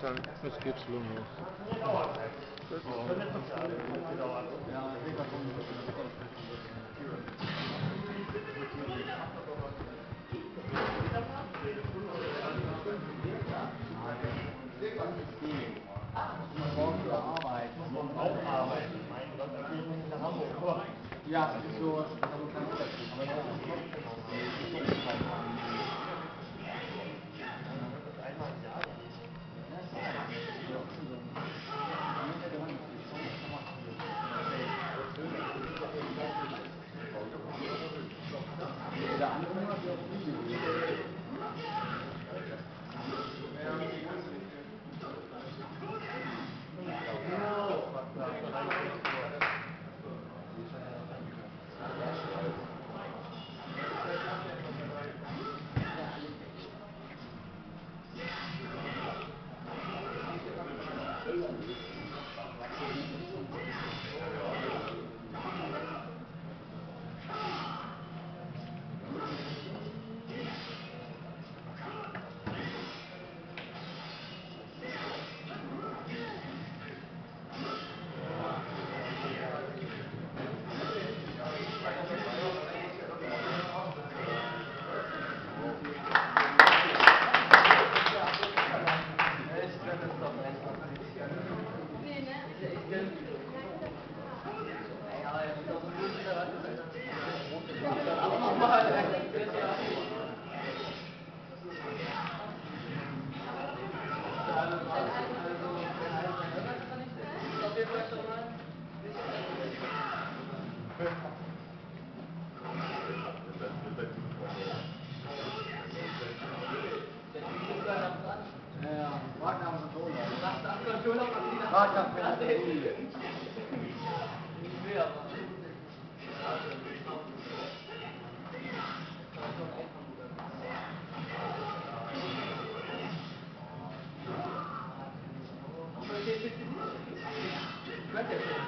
geht schon noch. Ja, so, also ganz Gracias.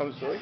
comes through.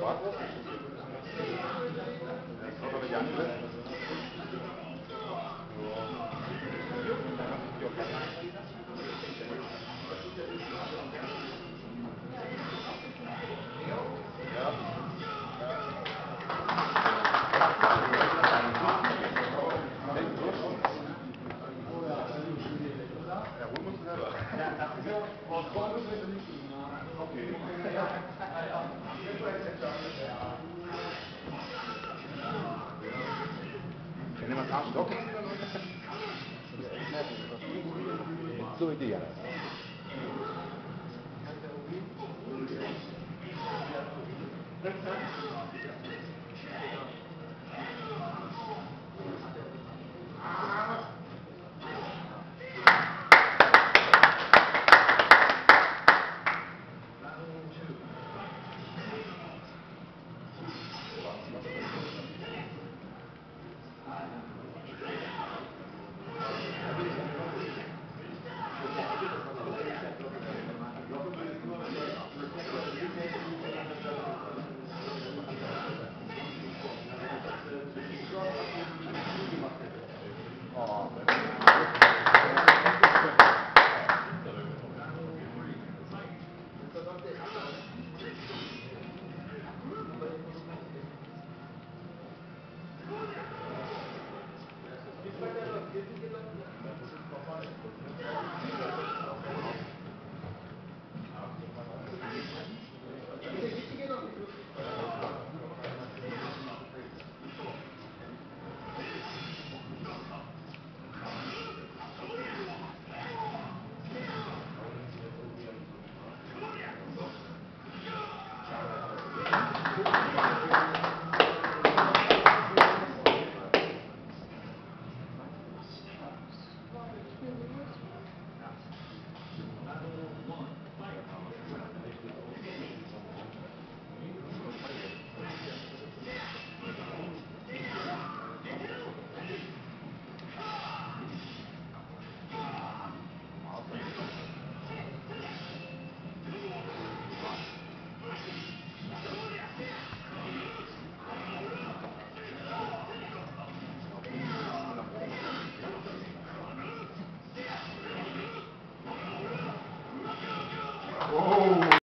Thank you. どいていいやない